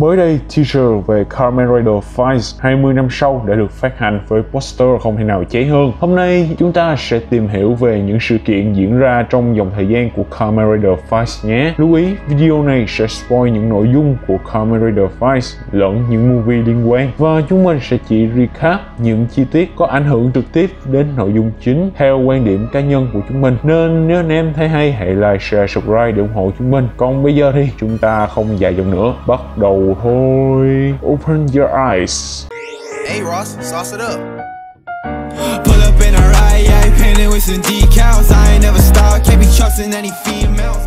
Mới đây, teaser về *Carmen Rider Fights 20 năm sau đã được phát hành với poster không thể nào cháy hơn. Hôm nay, chúng ta sẽ tìm hiểu về những sự kiện diễn ra trong dòng thời gian của *Carmen Rider Fights nhé. Lưu ý, video này sẽ spoil những nội dung của *Carmen Rider Fights lẫn những movie liên quan và chúng mình sẽ chỉ recap những chi tiết có ảnh hưởng trực tiếp đến nội dung chính theo quan điểm cá nhân của chúng mình. Nên nếu anh em thấy hay, hãy like, share, subscribe để ủng hộ chúng mình. Còn bây giờ thì chúng ta không dài dòng nữa, bắt đầu thôi. Open your eyes. Hey Ross, sauce it up. Pull up in a ride, yeah, painted with some decals. I ain't never stop, can't be trusting any females.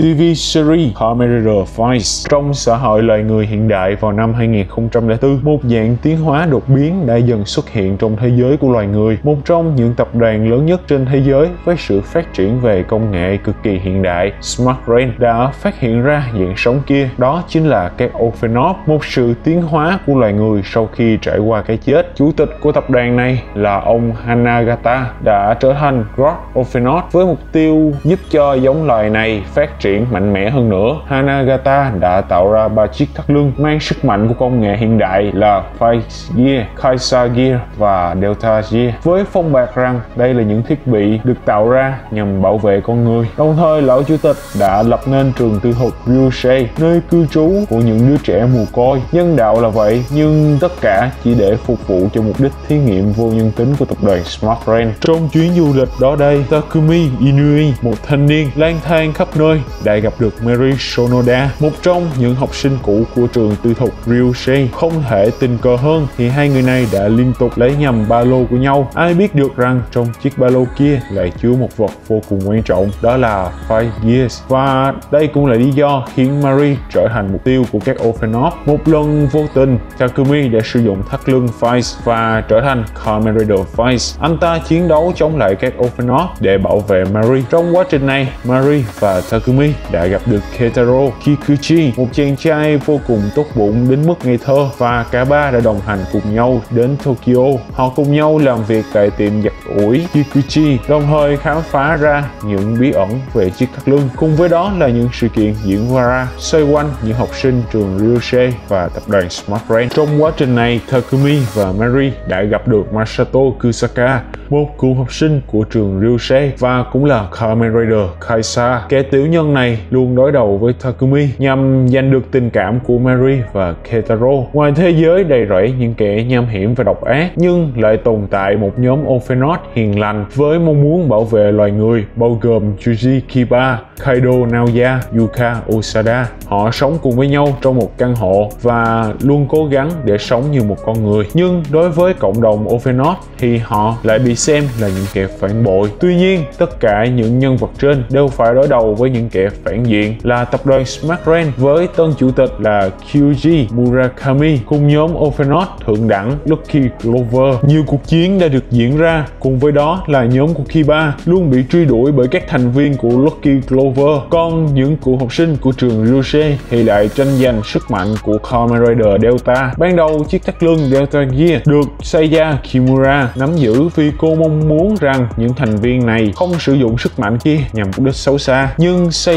TV series Kamen Vice trong xã hội loài người hiện đại vào năm 2004, một dạng tiến hóa đột biến đã dần xuất hiện trong thế giới của loài người, một trong những tập đoàn lớn nhất trên thế giới với sự phát triển về công nghệ cực kỳ hiện đại. Smart Brain đã phát hiện ra dạng sống kia, đó chính là các Ophenop, một sự tiến hóa của loài người sau khi trải qua cái chết. Chủ tịch của tập đoàn này là ông Hanagata đã trở thành God Ophenop với mục tiêu giúp cho giống loài này phát triển mạnh mẽ hơn nữa. Hanagata đã tạo ra ba chiếc thắt lưng mang sức mạnh của công nghệ hiện đại là Phase Gear, Kaisa Gear và Delta Gear với phong bạc rằng đây là những thiết bị được tạo ra nhằm bảo vệ con người. Đồng thời, lão chủ tịch đã lập nên trường tư thục Ryusei, nơi cư trú của những đứa trẻ mù côi. Nhân đạo là vậy, nhưng tất cả chỉ để phục vụ cho mục đích thí nghiệm vô nhân tính của tập đoàn Smart Brain. Trong chuyến du lịch đó đây, Takumi Inui, một thanh niên lang thang khắp nơi, đã gặp được Mary Sonoda, một trong những học sinh cũ của trường tư thục Ryusei. Không thể tình cờ hơn thì hai người này đã liên tục lấy nhầm ba lô của nhau. Ai biết được rằng trong chiếc ba lô kia lại chứa một vật vô cùng quan trọng, đó là Five Years. Và đây cũng là lý do khiến Mary trở thành mục tiêu của các Orphanop. Một lần vô tình, Takumi đã sử dụng thắt lưng Vice và trở thành Kamen Rider Vice. Anh ta chiến đấu chống lại các Orphanop để bảo vệ Mary. Trong quá trình này, Mary và Takumi đã gặp được Ketaro Kikuchi, một chàng trai vô cùng tốt bụng đến mức ngây thơ và cả ba đã đồng hành cùng nhau đến Tokyo. Họ cùng nhau làm việc tại tiệm giặt ủi Kikuchi, đồng thời khám phá ra những bí ẩn về chiếc thắt lưng. Cùng với đó là những sự kiện diễn ra xoay quanh những học sinh trường Ryusei và tập đoàn Smart Brain. Trong quá trình này, Takumi và Mary đã gặp được Masato Kusaka, một cựu học sinh của trường Ryusei và cũng là Kamen Rider Kaisa. Kẻ tiểu nhân này luôn đối đầu với Takumi nhằm giành được tình cảm của Mary và Ketaro. Ngoài thế giới đầy rẫy những kẻ nham hiểm và độc ác, nhưng lại tồn tại một nhóm Ophenot hiền lành với mong muốn bảo vệ loài người, bao gồm Juji Kiba, Kaido Naoya, Yuka Osada. Họ sống cùng với nhau trong một căn hộ và luôn cố gắng để sống như một con người. Nhưng đối với cộng đồng Ophenot thì họ lại bị xem là những kẻ phản bội. Tuy nhiên, tất cả những nhân vật trên đều phải đối đầu với những kẻ phản diện là tập đoàn Smart với tân chủ tịch là Kyuji Murakami cùng nhóm Ophenot thượng đẳng Lucky Clover. Nhiều cuộc chiến đã được diễn ra, cùng với đó là nhóm của Kiba luôn bị truy đuổi bởi các thành viên của Lucky Clover. Còn những cựu học sinh của trường Ryusei thì lại tranh giành sức mạnh của Kamen Rider Delta. Ban đầu, chiếc thắt lưng Delta Gear được Seiya Kimura nắm giữ vì cô mong muốn rằng những thành viên này không sử dụng sức mạnh kia nhằm mục đích xấu xa. Nhưng Seiya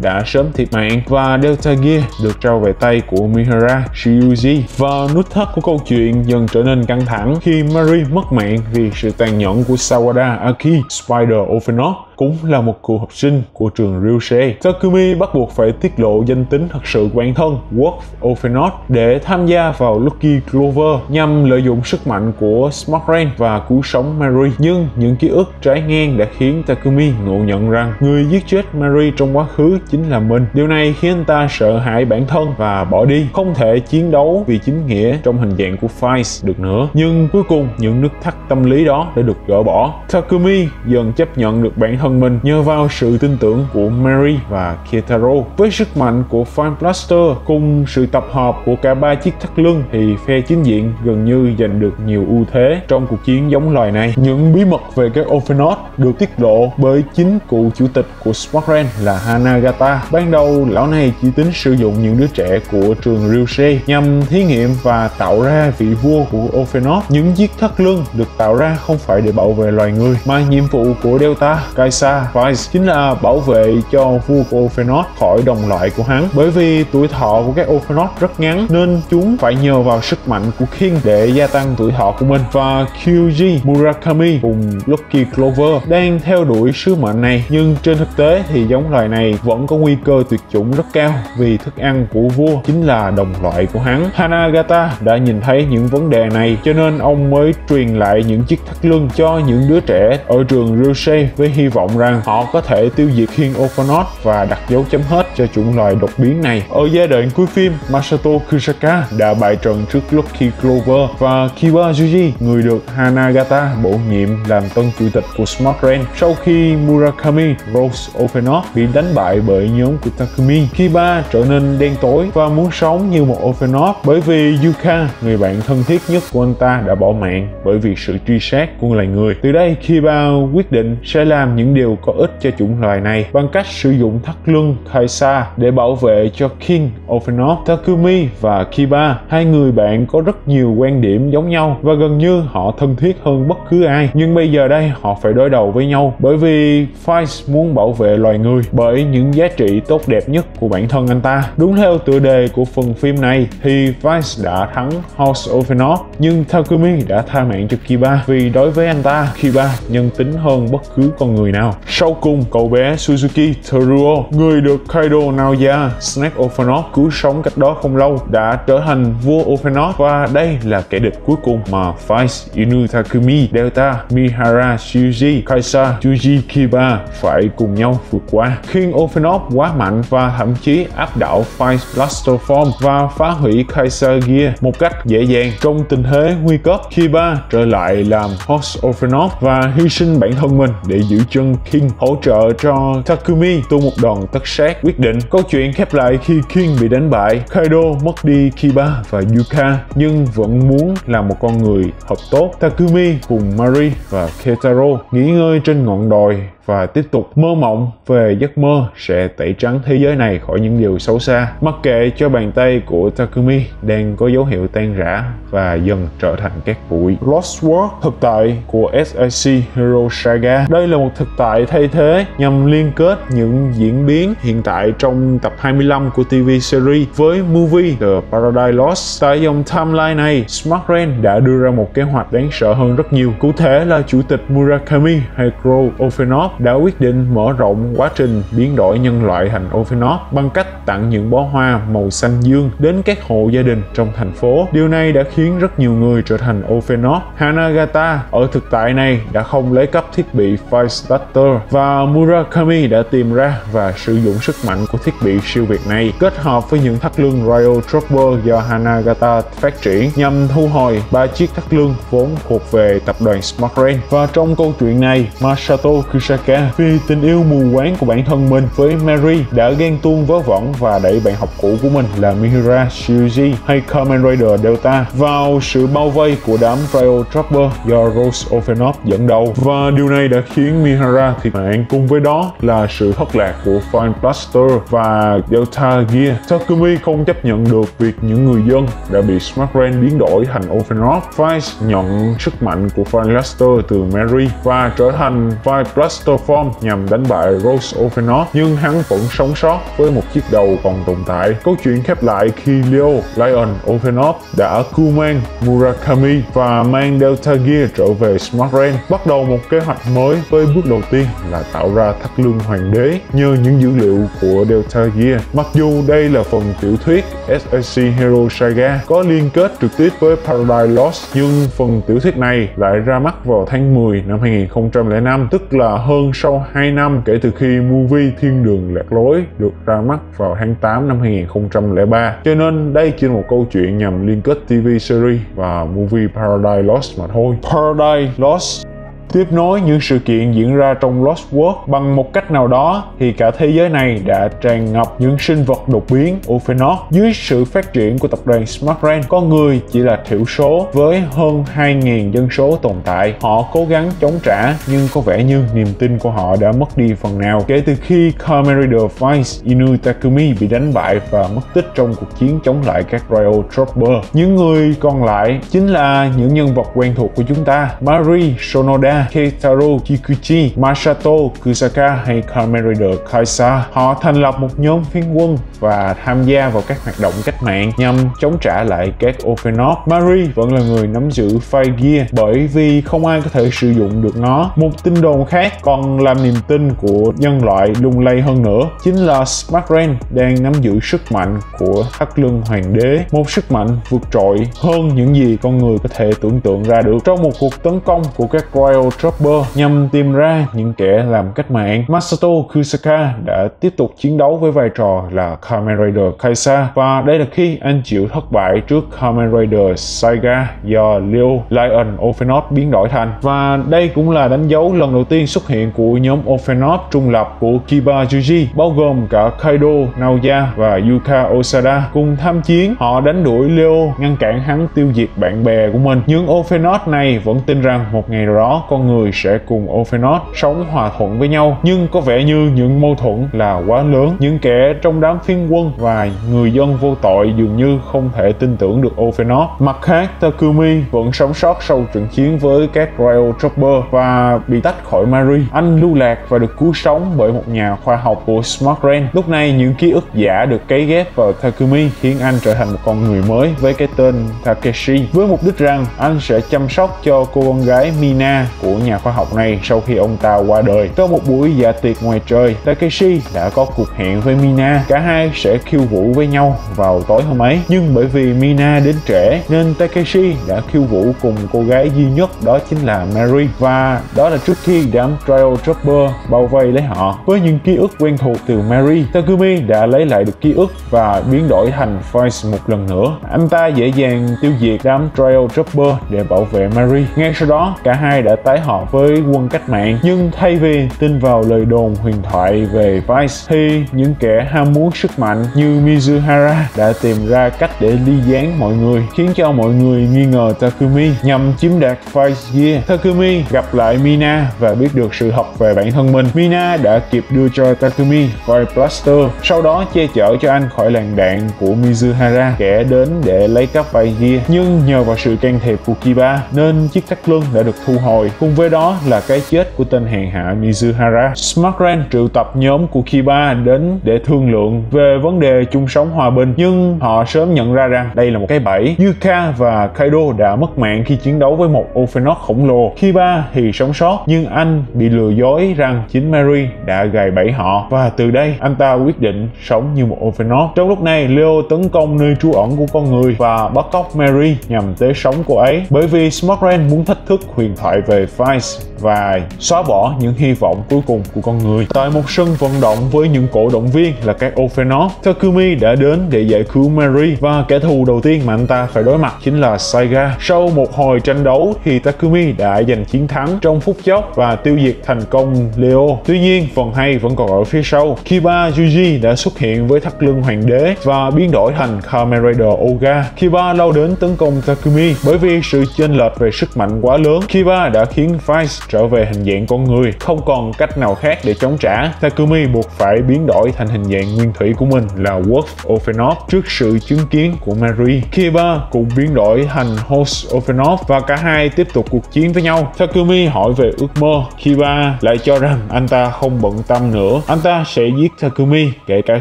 đã sớm thiệt mạng và Delta Gear được trao về tay của Mihara Shiyuji. Và nút thắt của câu chuyện dần trở nên căng thẳng khi Mari mất mạng vì sự tàn nhẫn của Sawada Aki, Spider Ophenot cũng là một cựu học sinh của trường Ryusei. Takumi bắt buộc phải tiết lộ danh tính thật sự của bản thân Wolf Ophenot để tham gia vào Lucky Clover nhằm lợi dụng sức mạnh của Smart Rain và cứu sống Mary. Nhưng những ký ức trái ngang đã khiến Takumi ngộ nhận rằng người giết chết Mary trong quá khứ chính là mình. Điều này khiến anh ta sợ hãi bản thân và bỏ đi, không thể chiến đấu vì chính nghĩa trong hình dạng của Fice được nữa. Nhưng cuối cùng những nút thắt tâm lý đó đã được gỡ bỏ. Takumi dần chấp nhận được bản thân mình nhờ vào sự tin tưởng của Mary và Kitaro. Với sức mạnh của Fine Blaster cùng sự tập hợp của cả ba chiếc thắt lưng thì phe chính diện gần như giành được nhiều ưu thế trong cuộc chiến giống loài này. Những bí mật về các Ophenot được tiết lộ bởi chính cựu chủ tịch của Sparkren là Hanagata. Ban đầu lão này chỉ tính sử dụng những đứa trẻ của trường Ryusei nhằm thí nghiệm và tạo ra vị vua của Ophenot. Những chiếc thắt lưng được tạo ra không phải để bảo vệ loài người mà nhiệm vụ của Delta, Kai. Kaisa Vice chính là bảo vệ cho vua của Ophenot khỏi đồng loại của hắn. Bởi vì tuổi thọ của các Ophenot rất ngắn, nên chúng phải nhờ vào sức mạnh của King để gia tăng tuổi thọ của mình. Và Kyuji Murakami cùng Lucky Clover đang theo đuổi sứ mệnh này. Nhưng trên thực tế thì giống loài này vẫn có nguy cơ tuyệt chủng rất cao vì thức ăn của vua chính là đồng loại của hắn. Hanagata đã nhìn thấy những vấn đề này, cho nên ông mới truyền lại những chiếc thắt lưng cho những đứa trẻ ở trường Ryusei với hy vọng rằng họ có thể tiêu diệt King Orphanot và đặt dấu chấm hết cho chủng loài đột biến này. Ở giai đoạn cuối phim, Masato Kusaka đã bại trận trước Lucky Clover và Kiba Juji, người được Hanagata bổ nhiệm làm tân chủ tịch của Smart Rain. Sau khi Murakami Rose Orphanot bị đánh bại bởi nhóm của Takumi, Kiba trở nên đen tối và muốn sống như một Orphanot bởi vì Yuka, người bạn thân thiết nhất của anh ta đã bỏ mạng bởi vì sự truy sát của loài người. Từ đây, Kiba quyết định sẽ làm những điều có ích cho chủng loài này bằng cách sử dụng thắt lưng Kaisa để bảo vệ cho King Ophanot. Takumi và Kiba, hai người bạn có rất nhiều quan điểm giống nhau và gần như họ thân thiết hơn bất cứ ai. Nhưng bây giờ đây họ phải đối đầu với nhau bởi vì Fice muốn bảo vệ loài người bởi những giá trị tốt đẹp nhất của bản thân anh ta. Đúng theo tựa đề của phần phim này thì Vice đã thắng House of nhưng Takumi đã tha mạng cho Kiba vì đối với anh ta Kiba nhân tính hơn bất cứ con người nào. Sau cùng cậu bé Suzuki Teruo người được Kaido Naoya Snake of cứu sống cách đó không lâu đã trở thành vua of và đây là kẻ địch cuối cùng mà Vice, Inu Takumi, Delta, Mihara, Shuji, Kaisa, Chuji Kiba phải cùng nhau vượt qua. King of quá mạnh và thậm chí áp đảo Vice Blaster Form và phá hủy Kaiser Gear một cách dễ dàng trong tình thế nguy cấp. Kiba trở lại làm Host of và hy sinh bản thân mình để giữ chân King hỗ trợ cho Takumi tung một đòn tất sát quyết định. Câu chuyện khép lại khi King bị đánh bại, Kaido mất đi Kiba và Yuka nhưng vẫn muốn là một con người hợp tốt. Takumi cùng Mari và Ketaro nghỉ ngơi trên ngọn đồi và tiếp tục mơ mộng về giấc mơ sẽ tẩy trắng thế giới này khỏi những điều xấu xa. Mặc kệ cho bàn tay của Takumi đang có dấu hiệu tan rã và dần trở thành các bụi. Lost World thực tại của SIC Hero Saga. Đây là một thực tại thay thế nhằm liên kết những diễn biến hiện tại trong tập 25 của TV series với movie The Paradise Lost. Tại dòng timeline này, Smart Rain đã đưa ra một kế hoạch đáng sợ hơn rất nhiều. Cụ thể là chủ tịch Murakami hay Crow Ophenov đã quyết định mở rộng quá trình biến đổi nhân loại thành Ophinot bằng cách tặng những bó hoa màu xanh dương đến các hộ gia đình trong thành phố. Điều này đã khiến rất nhiều người trở thành Ophinot. Hanagata ở thực tại này đã không lấy cắp thiết bị Firestarter và Murakami đã tìm ra và sử dụng sức mạnh của thiết bị siêu việt này kết hợp với những thắt lưng Royal Trooper do Hanagata phát triển nhằm thu hồi ba chiếc thắt lưng vốn thuộc về tập đoàn Smart Rain. Và trong câu chuyện này, Masato Kusaka cả vì tình yêu mù quáng của bản thân mình với Mary đã ghen tuông vớ vẩn và đẩy bạn học cũ của mình là Mihira Shuji hay Kamen Rider Delta vào sự bao vây của đám Royal Trapper do Rose Ophenov dẫn đầu. Và điều này đã khiến Mihara thiệt mạng. Cùng với đó là sự thất lạc của Fine Blaster và Delta Gear. Takumi không chấp nhận được việc những người dân đã bị Smart Rain biến đổi thành Ophenov Vice nhận sức mạnh của Fine Blaster từ Mary và trở thành Fine Blaster Storm nhằm đánh bại Rose Ophenot nhưng hắn vẫn sống sót với một chiếc đầu còn tồn tại. Câu chuyện khép lại khi Leo, Lion Ophenot đã cứu mang Murakami và mang Delta Gear trở về Smart Rain bắt đầu một kế hoạch mới với bước đầu tiên là tạo ra thắt lưng hoàng đế nhờ những dữ liệu của Delta Gear. Mặc dù đây là phần tiểu thuyết SSC Hero Saga có liên kết trực tiếp với Paradise Lost, nhưng phần tiểu thuyết này lại ra mắt vào tháng 10 năm 2005 tức là hơn sau 2 năm kể từ khi movie Thiên đường lạc lối được ra mắt vào tháng 8 năm 2003. Cho nên đây chỉ là một câu chuyện nhằm liên kết TV series và movie Paradise Lost mà thôi. Paradise Lost tiếp nối những sự kiện diễn ra trong Lost World bằng một cách nào đó, thì cả thế giới này đã tràn ngập những sinh vật đột biến Ophenot dưới sự phát triển của tập đoàn Smart con người chỉ là thiểu số với hơn 2.000 dân số tồn tại. Họ cố gắng chống trả, nhưng có vẻ như niềm tin của họ đã mất đi phần nào. Kể từ khi Kamen Rider Vice Inu Takumi bị đánh bại và mất tích trong cuộc chiến chống lại các Royal Trooper, những người còn lại chính là những nhân vật quen thuộc của chúng ta. Mari Sonoda Naoya, Keitaro Kikuchi, Masato Kusaka hay Kamen Rider Kaisa. Họ thành lập một nhóm phiến quân và tham gia vào các hoạt động cách mạng nhằm chống trả lại các Ophenot. Mari vẫn là người nắm giữ Fire Gear bởi vì không ai có thể sử dụng được nó. Một tin đồn khác còn làm niềm tin của nhân loại lung lay hơn nữa chính là Smart Ren đang nắm giữ sức mạnh của thắt lưng hoàng đế, một sức mạnh vượt trội hơn những gì con người có thể tưởng tượng ra được. Trong một cuộc tấn công của các Royal Trooper nhằm tìm ra những kẻ làm cách mạng, Masato Kusaka đã tiếp tục chiến đấu với vai trò là Kamen Rider Kaisa. Và đây là khi anh chịu thất bại trước Kamen Rider Saiga do Leo Lion Ophenot biến đổi thành. Và đây cũng là đánh dấu lần đầu tiên xuất hiện của nhóm Ophenot trung lập của Kiba Juji bao gồm cả Kaido, Naoya và Yuka Osada. Cùng tham chiến họ đánh đuổi Leo ngăn cản hắn tiêu diệt bạn bè của mình. Nhưng Ophenot này vẫn tin rằng một ngày nào đó con con người sẽ cùng Ophenos sống hòa thuận với nhau, nhưng có vẻ như những mâu thuẫn là quá lớn. Những kẻ trong đám phiên quân và người dân vô tội dường như không thể tin tưởng được Ophenos mặt khác, Takumi vẫn sống sót sau trận chiến với các Royal Trooper và bị tách khỏi Mary. Anh lưu lạc và được cứu sống bởi một nhà khoa học của Smart Rain lúc này, những ký ức giả được cấy ghép vào Takumi, khiến anh trở thành một con người mới với cái tên Takeshi. Với mục đích rằng, anh sẽ chăm sóc cho cô con gái Mina của của nhà khoa học này sau khi ông ta qua đời. Trong một buổi dạ tiệc ngoài trời, Takeshi đã có cuộc hẹn với Mina. Cả hai sẽ khiêu vũ với nhau vào tối hôm ấy. Nhưng bởi vì Mina đến trễ, nên Takeshi đã khiêu vũ cùng cô gái duy nhất, đó chính là Mary. Và đó là trước khi đám Trial Trooper bao vây lấy họ. Với những ký ức quen thuộc từ Mary, Takumi đã lấy lại được ký ức và biến đổi thành Vice một lần nữa. Anh ta dễ dàng tiêu diệt đám Trial Trooper để bảo vệ Mary. Ngay sau đó, cả hai đã tái họp với quân cách mạng. Nhưng thay vì tin vào lời đồn huyền thoại về Vice thì những kẻ ham muốn sức mạnh như Mizuhara đã tìm ra cách để ly gián mọi người, khiến cho mọi người nghi ngờ Takumi nhằm chiếm đoạt Vice Gear. Takumi gặp lại Mina và biết được sự thật về bản thân mình. Mina đã kịp đưa cho Takumi Vice Blaster, sau đó che chở cho anh khỏi làn đạn của Mizuhara. Kẻ đến để lấy cắp Vice Gear, nhưng nhờ vào sự can thiệp của Kiba, nên chiếc thắt lưng đã được thu hồi cùng với đó là cái chết của tên hèn hạ Mizuhara. Smartren triệu tập nhóm của Kiba đến để thương lượng về vấn đề chung sống hòa bình, nhưng họ sớm nhận ra rằng đây là một cái bẫy. Yuka và Kaido đã mất mạng khi chiến đấu với một Ophenot khổng lồ. Kiba thì sống sót, nhưng anh bị lừa dối rằng chính Mary đã gài bẫy họ. Và từ đây, anh ta quyết định sống như một Ophenot trong lúc này, Leo tấn công nơi trú ẩn của con người và bắt cóc Mary nhằm tế sống cô ấy. Bởi vì Smartren muốn thách thức huyền thoại về Vice và xóa bỏ những hy vọng cuối cùng của con người. Tại một sân vận động với những cổ động viên là các Ophenor, Takumi đã đến để giải cứu Mary và kẻ thù đầu tiên mà anh ta phải đối mặt chính là Saiga. Sau một hồi tranh đấu thì Takumi đã giành chiến thắng trong phút chốc và tiêu diệt thành công Leo. Tuy nhiên, phần hay vẫn còn ở phía sau. Kiba Yuji đã xuất hiện với thắt lưng hoàng đế và biến đổi thành Kamen Rider Oga. Kiba lao đến tấn công Takumi bởi vì sự chênh lệch về sức mạnh quá lớn. Kiba đã khiến khiến Vice trở về hình dạng con người, không còn cách nào khác để chống trả. Takumi buộc phải biến đổi thành hình dạng nguyên thủy của mình là Wolf Ophenot trước sự chứng kiến của Mary. Kiba cũng biến đổi thành Host Ophenot và cả hai tiếp tục cuộc chiến với nhau. Takumi hỏi về ước mơ. Kiba lại cho rằng anh ta không bận tâm nữa. Anh ta sẽ giết Takumi kể cả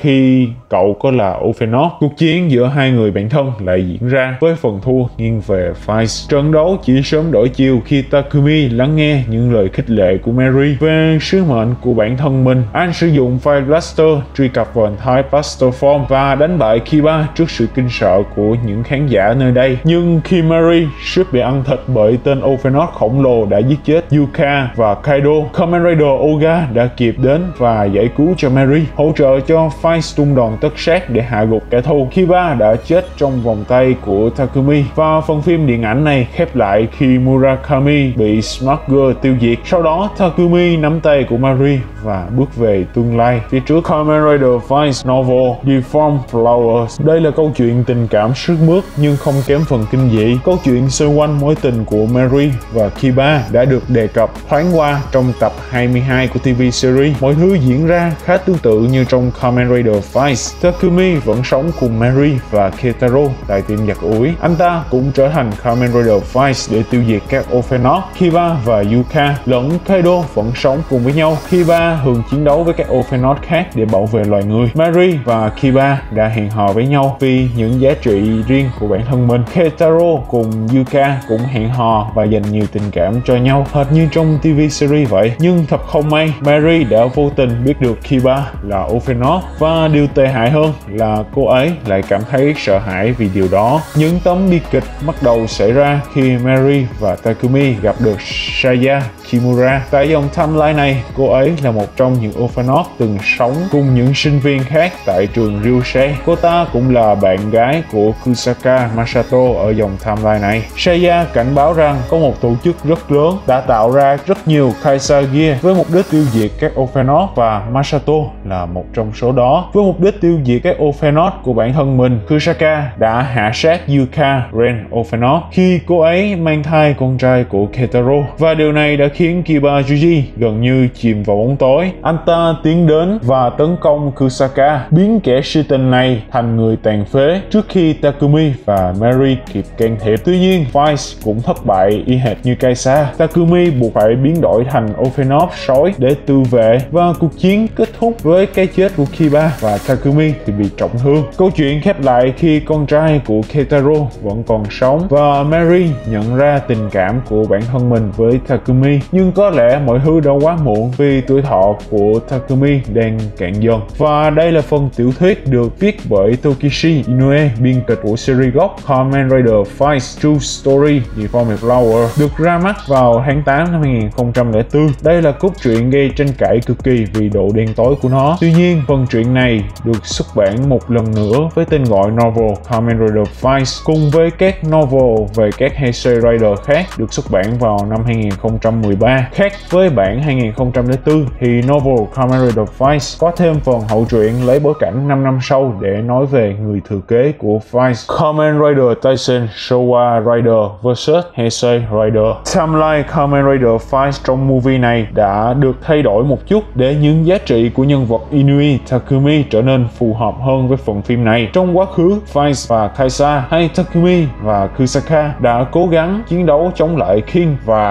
khi cậu có là Ophenot. Cuộc chiến giữa hai người bạn thân lại diễn ra với phần thua nghiêng về Vice. Trận đấu chỉ sớm đổi chiều khi Takumi lắng nghe những lời khích lệ của Mary về sứ mệnh của bản thân mình. Anh sử dụng Fire Blaster truy cập vào hình thái Blaster Form và đánh bại Kiba trước sự kinh sợ của những khán giả nơi đây. Nhưng khi Mary suýt bị ăn thịt bởi tên Ophenot khổng lồ đã giết chết Yuka và Kaido, Kamen Rider Oga đã kịp đến và giải cứu cho Mary, hỗ trợ cho Fight tung đòn tất sát để hạ gục kẻ thù. Kiba đã chết trong vòng tay của Takumi và phần phim điện ảnh này khép lại khi Murakami bị Smugger tiêu diệt. Sau đó, Takumi nắm tay của Mary và bước về tương lai. Phía trước, Kamen Rider Vice Novel Deformed Flowers. Đây là câu chuyện tình cảm sức mướt nhưng không kém phần kinh dị. Câu chuyện xoay quanh mối tình của Mary và Kiba đã được đề cập thoáng qua trong tập 22 của TV series. Mọi thứ diễn ra khá tương tự như trong Kamen Rider Vice. Takumi vẫn sống cùng Mary và Ketaro tại tiệm giặt ủi. Anh ta cũng trở thành Kamen Rider Vice để tiêu diệt các Ophenot. Kiba Kiba và Yuka lẫn Kaido vẫn sống cùng với nhau. Kiba thường chiến đấu với các Ophenot khác để bảo vệ loài người. Mary và Kiba đã hẹn hò với nhau vì những giá trị riêng của bản thân mình. Ketaro cùng Yuka cũng hẹn hò và dành nhiều tình cảm cho nhau, hệt như trong TV series vậy. Nhưng thật không may, Mary đã vô tình biết được Kiba là Ophenot và điều tệ hại hơn là cô ấy lại cảm thấy sợ hãi vì điều đó. Những tấm bi kịch bắt đầu xảy ra khi Mary và Takumi gặp được Saya Kimura. Tại dòng timeline này, cô ấy là một trong những orphanot từng sống cùng những sinh viên khác tại trường Ryusei. Cô ta cũng là bạn gái của Kusaka Masato ở dòng timeline này. Saya cảnh báo rằng có một tổ chức rất lớn đã tạo ra rất nhiều Kaisagear với mục đích tiêu diệt các orphanot và Masato là một trong số đó. Với mục đích tiêu diệt các orphanot của bản thân mình, Kusaka đã hạ sát Yuka Ren Orphanot khi cô ấy mang thai con trai của Ketaro và điều này đã khiến Kiba Juji gần như chìm vào bóng tối. Anh ta tiến đến và tấn công Kusaka, biến kẻ si tình này thành người tàn phế trước khi Takumi và Mary kịp can thiệp. Tuy nhiên, Vice cũng thất bại y hệt như Kaisa. Takumi buộc phải biến đổi thành Ophenov sói để tự vệ và cuộc chiến kết thúc với cái chết của Kiba và Takumi thì bị trọng thương. Câu chuyện khép lại khi con trai của Ketaro vẫn còn sống và Mary nhận ra tình cảm của bản thân mình với Takumi nhưng có lẽ mọi thứ đã quá muộn vì tuổi thọ của Takumi đang cạn dần. Và đây là phần tiểu thuyết được viết bởi Tokishi Inoue, biên kịch của series gốc Kamen Rider Fights True Story The Form of Flower, được ra mắt vào tháng 8 năm 2004. Đây là cốt truyện gây tranh cãi cực kỳ vì độ đen tối của nó. Tuy nhiên, phần truyện này được xuất bản một lần nữa với tên gọi novel Kamen Rider Fights cùng với các novel về các Heisei Rider khác được xuất bản vào năm 2013. Khác với bản 2004 thì novel Kamen Vice* có thêm phần hậu truyện lấy bối cảnh 5 năm sau để nói về người thừa kế của Vice Kamen Rider Tyson Showa Rider vs Heisei Rider. Timeline Kamen Rider Vice trong movie này đã được thay đổi một chút để những giá trị của nhân vật Inui Takumi trở nên phù hợp hơn với phần phim này. Trong quá khứ, Vice và Kaisa hay Takumi và Kusaka đã cố gắng chiến đấu chống lại King và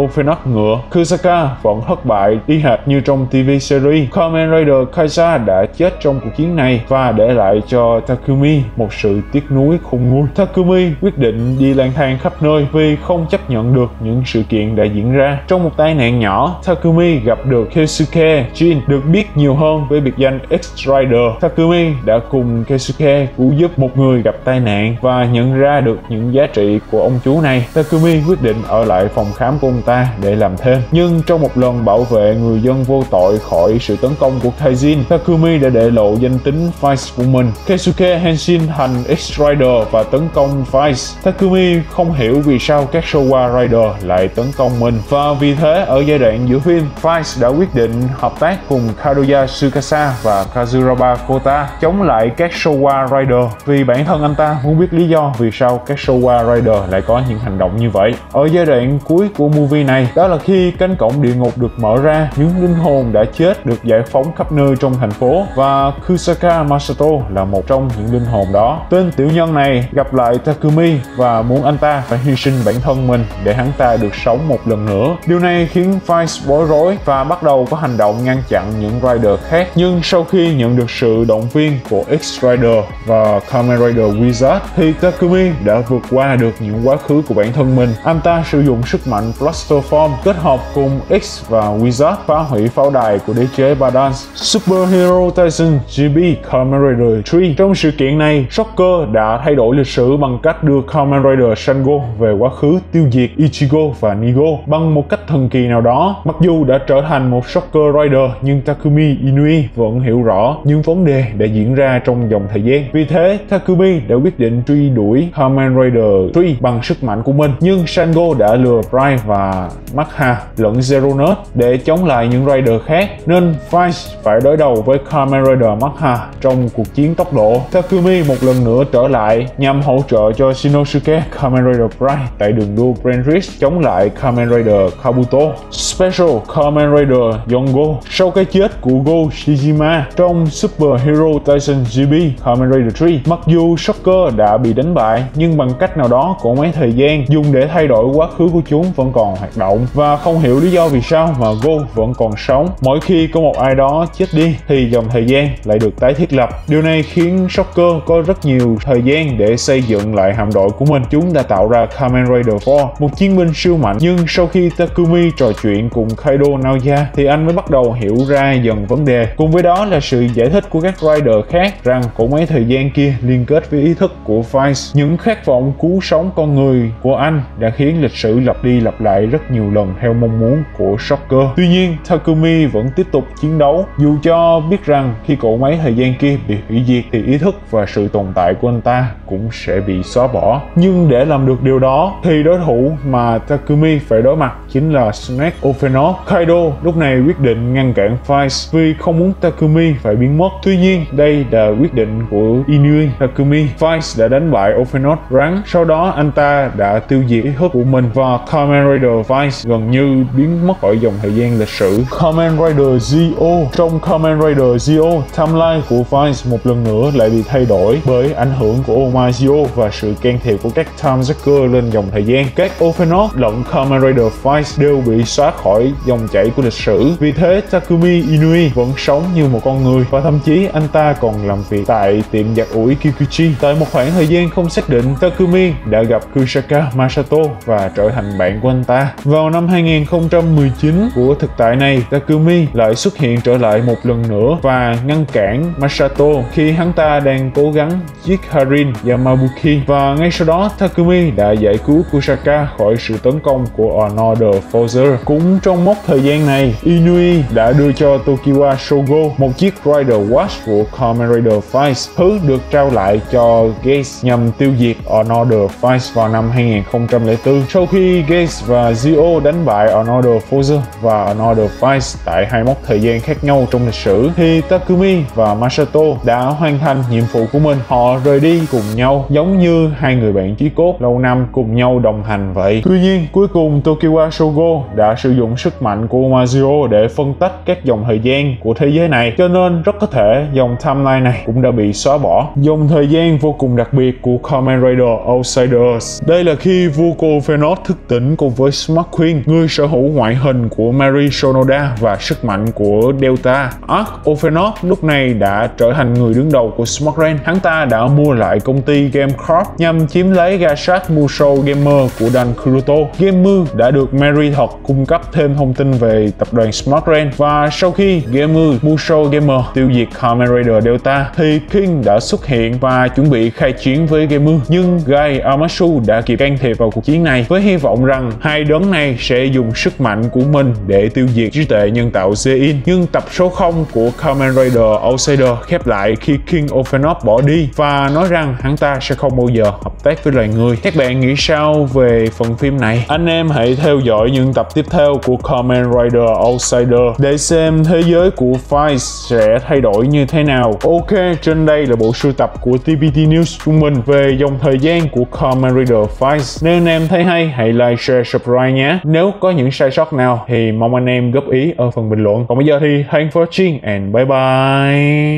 Ophenot ngựa. Kusaka vẫn thất bại y hệt như trong TV series. Kamen Rider Kaisa đã chết trong cuộc chiến này và để lại cho Takumi một sự tiếc nuối khôn nguôi. Takumi quyết định đi lang thang khắp nơi vì không chấp nhận được những sự kiện đã diễn ra. Trong một tai nạn nhỏ, Takumi gặp được Keisuke Jin được biết nhiều hơn với biệt danh X-Rider. Takumi đã cùng Keisuke cứu giúp một người gặp tai nạn và nhận ra được những giá trị của ông chú này. Takumi quyết định ở lại phòng khám của ông ta để làm thêm. Nhưng trong một lần bảo vệ người dân vô tội khỏi sự tấn công của Kaijin, Takumi đã để lộ danh tính Vice của mình. Keisuke Henshin thành X-Rider và tấn công Vice. Takumi không hiểu vì sao các Showa Rider lại tấn công mình và vì thế ở giai đoạn giữa phim, Vice đã quyết định hợp tác cùng Kadoya Tsukasa và Kazuraba Kota chống lại các Showa Rider vì bản thân anh ta muốn biết lý do vì sao các Showa Rider lại có những hành động như vậy. Ở giai đoạn cuối của movie này, đó là khi cánh cổng địa ngục được mở ra, những linh hồn đã chết được giải phóng khắp nơi trong thành phố và Kusaka Masato là một trong những linh hồn đó. Tên tiểu nhân này gặp lại Takumi và muốn anh ta phải hy sinh bản thân mình để hắn ta được sống một lần nữa. Điều này khiến Vice bối rối và bắt đầu có hành động ngăn chặn những Rider khác. Nhưng sau khi nhận được sự động viên của X-Rider và Kamen Rider Wizard thì Takumi đã vượt qua được những quá khứ của bản thân mình. Anh ta sử dụng sức mạnh Blaster Form kết hợp cùng X và Wizard phá hủy pháo đài của đế chế Badans. Superhero Tyson GB Kamen Rider 3 Trong sự kiện này, Shocker đã thay đổi lịch sử bằng cách đưa Kamen Rider Shango về quá khứ tiêu diệt Ichigo và Nigo bằng một cách thần kỳ nào đó. Mặc dù đã trở thành một Shocker Rider nhưng Takumi Inui vẫn hiểu rõ những vấn đề đã diễn ra trong dòng thời gian. Vì thế, Takumi đã quyết định truy đuổi Kamen Rider 3 bằng sức mạnh của mình. Nhưng Shango đã lừa Prime và Magha lẫn Zero Nerd để chống lại những Raider khác nên Vice phải đối đầu với Kamen Rider Magha trong cuộc chiến tốc độ. Takumi một lần nữa trở lại nhằm hỗ trợ cho Shinosuke Kamen Rider Pride tại đường đua Brand Ridge chống lại Kamen Rider Kabuto. Special Kamen Rider Yongo sau cái chết của Go Shijima trong Super Hero Tyson GB Kamen Rider 3. Mặc dù Shocker đã bị đánh bại, nhưng bằng cách nào đó cũng mấy thời gian dùng để thay đổi quá khứ của chúng vẫn còn hoạt động và không hiểu lý do vì sao mà Go vẫn còn sống. Mỗi khi có một ai đó chết đi thì dòng thời gian lại được tái thiết lập. Điều này khiến Shocker có rất nhiều thời gian để xây dựng lại hạm đội của mình. Chúng đã tạo ra Kamen Rider 4, một chiến binh siêu mạnh. Nhưng sau khi Takumi trò chuyện cùng Kaido Naoya thì anh mới bắt đầu hiểu ra dần vấn đề. Cùng với đó là sự giải thích của các rider khác rằng cỗ máy thời gian kia liên kết với ý thức của Vice. Những khát vọng cứu sống con người của anh đã khiến lịch sử lặp đi lặp lặp lại rất nhiều lần theo mong muốn của Shocker. Tuy nhiên, Takumi vẫn tiếp tục chiến đấu dù cho biết rằng khi cỗ máy thời gian kia bị hủy diệt thì ý thức và sự tồn tại của anh ta cũng sẽ bị xóa bỏ. Nhưng để làm được điều đó thì đối thủ mà Takumi phải đối mặt chính là Snake Ophenor. Kaido lúc này quyết định ngăn cản Vice vì không muốn Takumi phải biến mất. Tuy nhiên, đây là quyết định của Inui Takumi. Vice đã đánh bại Ophenor rắn. Sau đó anh ta đã tiêu diệt ý thức của mình và Kamen Rider Vice gần như biến mất khỏi dòng thời gian lịch sử. Kamen Rider Zio Trong Kamen Rider Zio, timeline của Vice một lần nữa lại bị thay đổi bởi ảnh hưởng của Omazio và sự can thiệp của các Time Jacker lên dòng thời gian. Các Ophenor lẫn Kamen Rider Vice đều bị xóa khỏi dòng chảy của lịch sử. Vì thế, Takumi Inui vẫn sống như một con người và thậm chí anh ta còn làm việc tại tiệm giặt ủi Kikuchi. Tại một khoảng thời gian không xác định, Takumi đã gặp Kusaka Masato và trở thành bạn của anh ta. Vào năm 2019 của thực tại này, Takumi lại xuất hiện trở lại một lần nữa và ngăn cản Masato khi hắn ta đang cố gắng giết Harin Yamabuki và ngay sau đó Takumi đã giải cứu Kusaka khỏi sự tấn công của Another Forcer. Cũng trong mốc thời gian này, Inui đã đưa cho Tokiwa Shogo một chiếc Rider Watch của Kamen Rider Vice, thứ được trao lại cho Gates nhằm tiêu diệt Another Vice vào năm 2004. Sau khi Gates và Zio đánh bại Another Forcer và Another Vice tại hai mốc thời gian khác nhau trong lịch sử, thì Takumi và Masato đã hoàn thành nhiệm vụ của mình. Họ rời đi cùng nhau giống như hai người bạn chí cốt lâu năm cùng nhau đồng hành vậy. Tuy nhiên, cuối cùng Tokiwa Shogo đã sử dụng sức mạnh của Mazio để phân tách các dòng thời gian của thế giới này, cho nên rất có thể dòng timeline này cũng đã bị xóa bỏ. Dòng thời gian vô cùng đặc biệt của Kamen Rider Outsiders. Đây là khi vua cô Phenos thức tỉnh cùng với Smart Queen, người sở hữu ngoại hình của Mary Sonoda và sức mạnh của Delta. Ark Ophenos lúc này đã trở thành người đứng đầu của Smart Rain. Hắn ta đã mua lại công ty Game Corp nhằm chiếm lấy Gashat Musou Gamer của Dan Kuruto. Gamer đã được Mary Mary thuật cung cấp thêm thông tin về tập đoàn Smart Rain và sau khi Gamer, Musho Gamer tiêu diệt Kamen Rider Delta, thì King đã xuất hiện và chuẩn bị khai chiến với Gamer nhưng Gai Amasu đã kịp can thiệp vào cuộc chiến này với hy vọng rằng hai đấng này sẽ dùng sức mạnh của mình để tiêu diệt trí tuệ nhân tạo Zein nhưng tập số 0 của Kamen Rider Outsider khép lại khi King Ophenop bỏ đi và nói rằng hắn ta sẽ không bao giờ hợp tác với loài người. Các bạn nghĩ sao về phần phim này? Anh em hãy theo dõi những tập tiếp theo của Kamen Rider Outsider để xem thế giới của Vice sẽ thay đổi như thế nào. Ok, trên đây là bộ sưu tập của TPT News của mình về dòng thời gian của Kamen Rider Vice. Nếu anh em thấy hay, hãy like, share, subscribe nhé. Nếu có những sai sót nào thì mong anh em góp ý ở phần bình luận. Còn bây giờ thì thanks for watching and bye bye.